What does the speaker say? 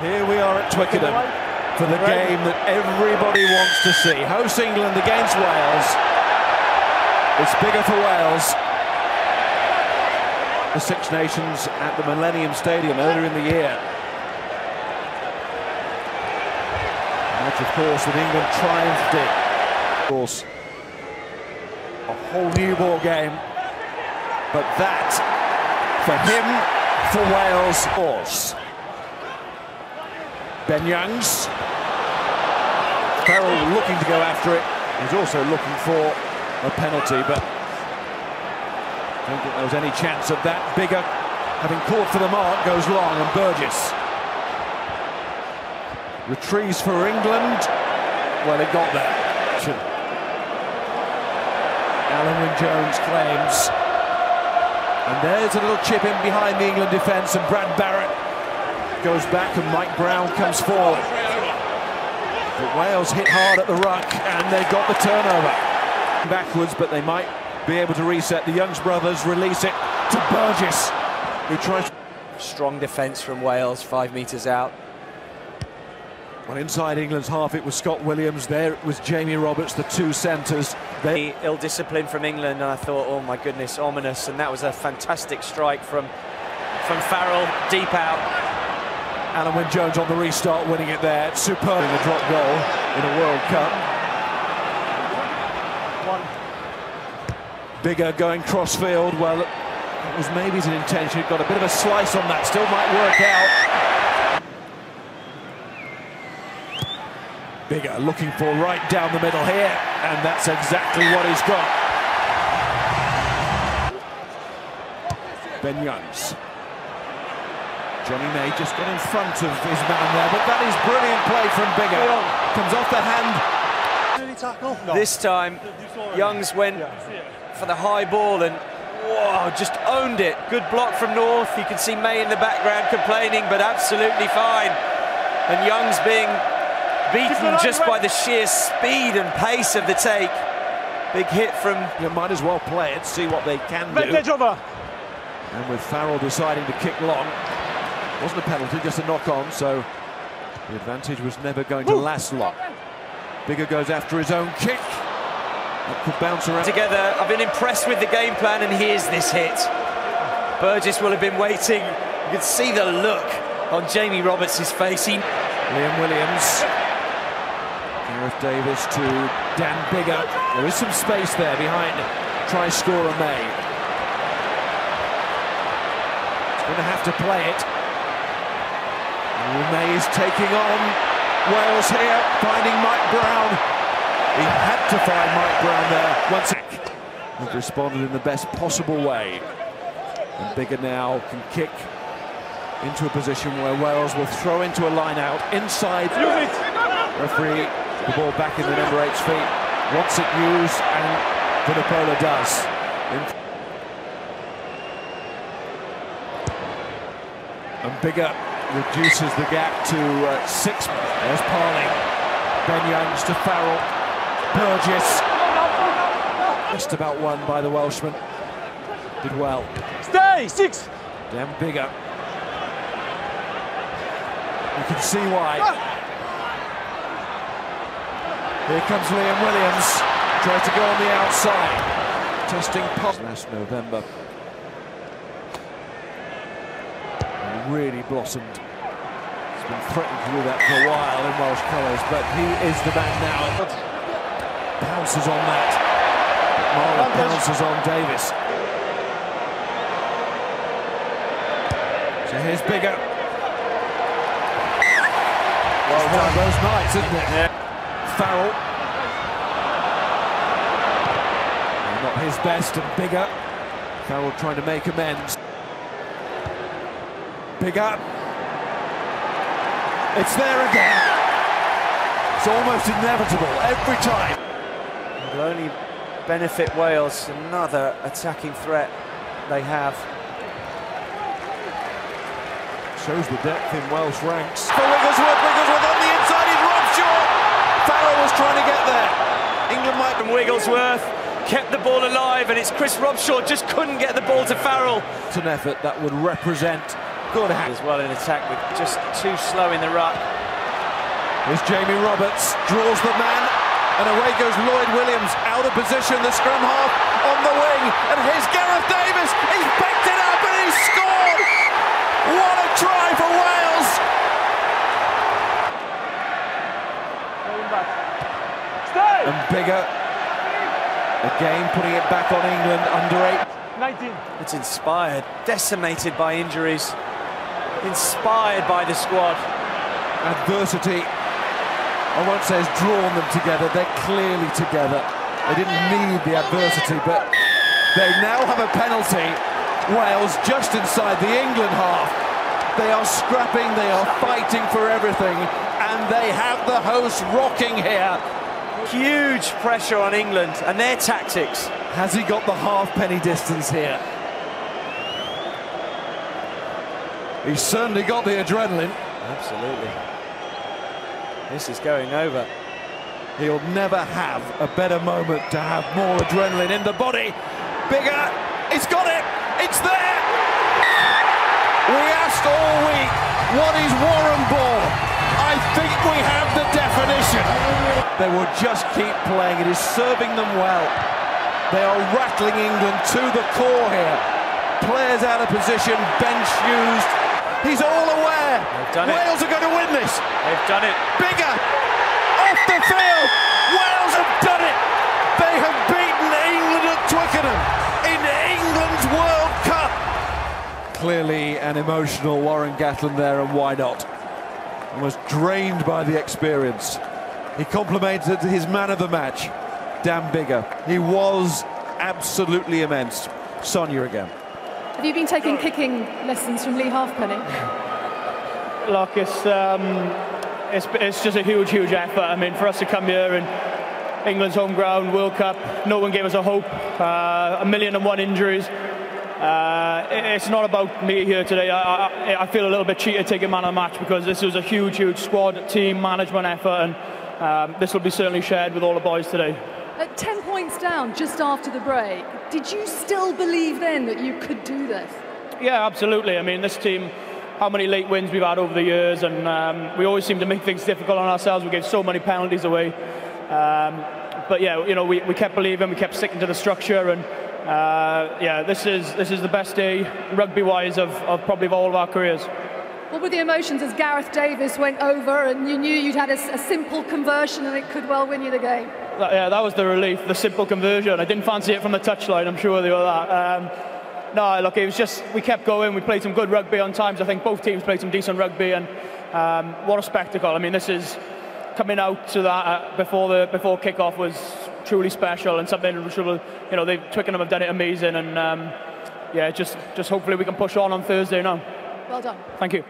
Here we are at Twickenham for the game that everybody wants to see. Host England against Wales. It's bigger for Wales. The Six Nations at the Millennium Stadium earlier in the year. Much, of course, that England triumphed in. Of course, a whole new ball game. But that, for him, for Wales, was. Ben Youngs. Farrell looking to go after it. He's also looking for a penalty, but I don't think there was any chance of that. Biggar, having caught for the mark, goes long, and Burgess retrieves for England. Well, it got there. Alun Wyn Jones claims. And there's a little chip in behind the England defence, and Brad Barritt goes back, and Mike Brown comes forward. But Wales hit hard at the ruck, and they got the turnover. Backwards, but they might be able to reset. The Youngs brothers release it to Burgess, who tries. Strong defence from Wales, five metres out. Well, inside England's half, it was Scott Williams. There it was Jamie Roberts, the two centres. They ill discipline from England, and I thought, oh my goodness, ominous. And that was a fantastic strike from from Farrell, deep out. Alun Wyn Jones on the restart, winning it there. Superb in the drop goal in a World Cup. One. Biggar going crossfield. Well, it was maybe his intention. Got a bit of a slice on that. Still might work out. Biggar looking for right down the middle here, and that's exactly what he's got. Ben Youngs. Jonny May just got in front of his man there, but that is brilliant play from Biggar. Comes off the hand. This time, Youngs went for the high ball and whoa, just owned it. Good block from North. You can see May in the background complaining, but absolutely fine. And Youngs being beaten just by the sheer speed and pace of the take. Big hit from... You might as well play it, see what they can do. And with Farrell deciding to kick long, wasn't a penalty, just a knock-on, so the advantage was never going to last long. Biggar goes after his own kick. That could bounce around. Together, I've been impressed with the game plan, and here's this hit. Burgess will have been waiting. You can see the look on Jamie Roberts' face. He... Liam Williams Gareth Davies to Dan Biggar. There is some space there behind try scorer May. He's going to have to play it. May is taking on Wales here, finding Mike Brown. He had to find Mike Brown there. Once He's responded in the best possible way. And Biggar now can kick into a position where Wales will throw into a line out inside. Referee the ball back in the number eight's feet. Wants it used, and Vunipola does. And Biggar reduces the gap to uh, six. There's Parling. Ben Youngs to Farrell. Burgess. Just about won by the Welshman. Did well. Stay, six. Dan Biggar. You can see why. Here comes Liam Williams, tries to go on the outside. Testing pop last November. And really blossomed. He's been threatened to do that for a while in Welsh colours, but he is the man now. Pounces on that. Marler pounces on Davies. So here's Biggar. Well done. those nights, isn't it? Yeah. Farrell. Not his best and Biggar. Farrell trying to make amends. Biggar. It's there again. It's almost inevitable every time. It'll only benefit Wales. Another attacking threat they have. Shows the depth in Welsh ranks. For Wigglesworth, Wigglesworth on the inside, he's Rob Shaw. Farrell was trying to get there. England might... From Wigglesworth kept the ball alive and it's Chris Robshaw just couldn't get the ball to Farrell. It's an effort that would represent good as well in attack, with just too slow in the ruck. Here's Jamie Roberts, draws the man, and away goes Lloyd Williams, out of position, the scrum half on the wing, and here's Gareth Davies, he's backed it up and he's scored! What a try for Wales! And Biggar, again putting it back on England under eight. 19. It's inspired, decimated by injuries, inspired by the squad. Adversity, I won't say has drawn them together, they're clearly together. They didn't need the adversity, but they now have a penalty. Wales just inside the England half. They are scrapping, they are fighting for everything, and they have the hosts rocking here. Huge pressure on England and their tactics. Has he got the halfpenny distance here? He's certainly got the adrenaline. Absolutely. This is going over. He'll never have a better moment to have more adrenaline in the body. Biggar, it's got it, it's there! We asked all week, what is Warrenball? I think we have the definition. They will just keep playing. It is serving them well. They are rattling England to the core here. Players out of position, bench used. He's all aware. Wales it. are going to win this. They've done it. Biggar. off the field. Wales have done it. They have beaten England at Twickenham in England's World Cup. Clearly an emotional Warren Gatland there, and why not? was drained by the experience. He complimented his man of the match, Dan Biggar. He was absolutely immense. Sonia again. Have you been taking kicking lessons from Leigh Halfpenny? Look, it's, um, it's, it's just a huge, huge effort. I mean, for us to come here and England's home ground, World Cup, no one gave us a hope. Uh, a million and one injuries. Uh, it's not about me here today. I, I, I, feel a little bit cheated taking man of the match because this was a huge, huge squad, team, management effort, and um, this will be certainly shared with all the boys today. At 10 points down just after the break, did you still believe then that you could do this? Yeah, absolutely. I mean, this team, how many late wins we've had over the years, and um, we always seem to make things difficult on ourselves. We gave so many penalties away. Um, but yeah, you know, we, we kept believing, we kept sticking to the structure, and uh, yeah, this is this is the best day rugby-wise of, of probably of all of our careers. What were the emotions as Gareth Davies went over and you knew you'd had a, a simple conversion and it could well win you the game? That, yeah, that was the relief, the simple conversion. I didn't fancy it from the touchline, I'm sure they were that. Um, no, look, it was just, we kept going, we played some good rugby on times. I think both teams played some decent rugby and um, what a spectacle. I mean, this is coming out to that uh, before the before kickoff was truly special and something which will, you know, they Twickenham have done it amazing and um, yeah, just just hopefully we can push on on Thursday now. Well done. Thank you.